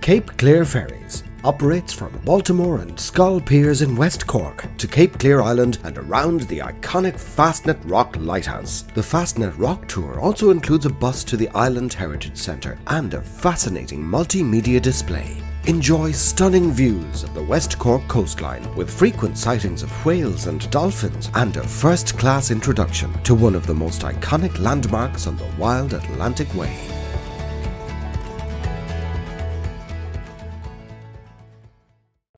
Cape Clear Ferries operates from Baltimore and Schull Piers in West Cork to Cape Clear Island and around the iconic Fastnet Rock Lighthouse. The Fastnet Rock Tour also includes a bus to the Island Heritage Centre and a fascinating multimedia display. Enjoy stunning views of the West Cork coastline with frequent sightings of whales and dolphins and a first class introduction to one of the most iconic landmarks on the wild Atlantic Way.